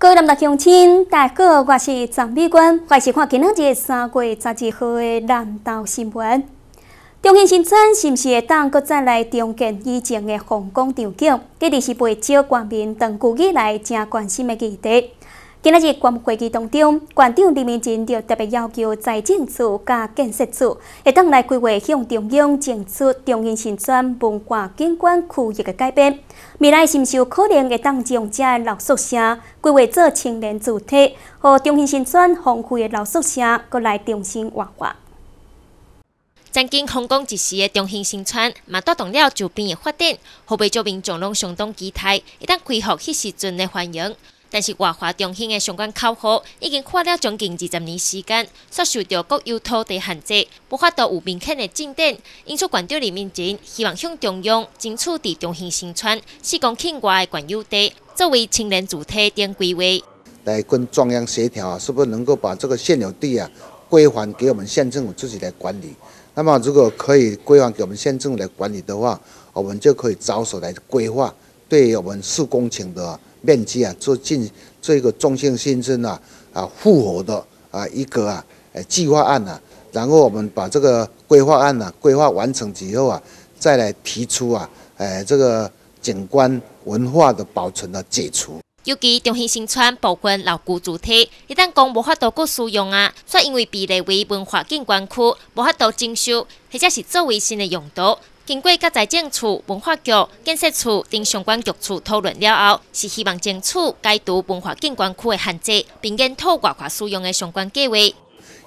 各位南大乡亲，大家好，我是张美娟，欢迎看今仔日三月十二号的南投新闻。中兴新村是毋是会当搁再来重建以前的皇宫场景？这里是不少国民长久以来正关心的议题。今日关会议当中，馆长李明珍就特别要求财政处加建设处，会当来规划向中央争取中心新村文化景观区域的改变。未来是毋是有可能会当将这老宿舍规划做青年主体，和中心新村丰富的老宿舍搁来重新活化。曾经风光一时的中兴新村，嘛带动了周边的发展，后备作民众拢相当期待，一旦恢复迄时阵的欢迎。但是外华中心的相关考核已经花了将近二十年时间，所受到国有土地限制，无法度有明显的进展。因此，管长里面前希望向中央争取伫中兴新村四公顷外的管有地作为青年主体点规划，来跟中央协调，是不是能够把这个现有地啊归还给我们县政府自己来管理？那么，如果可以归还给我们县政府来管理的话，我们就可以着手来规划，对我们四公顷的。面积啊，做进做一个中性新村啊啊复活的啊一个啊呃计划案啊，然后我们把这个规划案啊规划完成之后啊，再来提出啊，诶这个景观文化的保存的解除。尤其中兴新村部分老古主体，一旦讲无法度过使用啊，说因为被列为文化景观区，无法度征收，或者是作为新的用途。经过甲财政处、文化局、建设处等相关局处讨论了后，是希望争取解除文化景观区的限制，并检讨外跨使用的相关计划。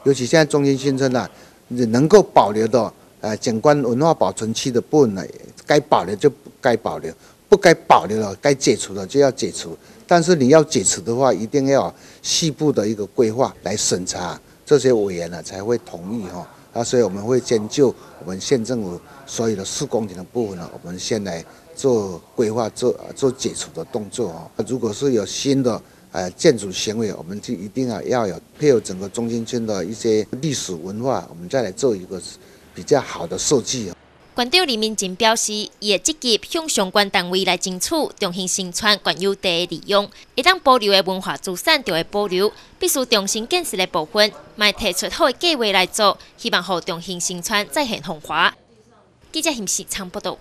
尤其现在中心新村啊，能够保留的呃景观文化保存区的部分呢，该保留就该保留，不该保留的、该解除的就要解除。但是你要解除的话，一定要细部的一个规划来审查，这些委员呢才会同意哈。啊，所以我们会先就我们县政府所有的四公顷的部分呢，我们先来做规划、做做解除的动作啊。如果是有新的呃建筑行为，我们就一定要要有配合整个中心村的一些历史文化，我们再来做一个比较好的设计。馆长李明进表示，伊会积极向相关单位来争取重新新村管有地的利用，一旦保留的文化资产就会保留，必须重新建设的部分，卖提出好的计划来做，希望和中兴新村再现风华。记者现时参报道。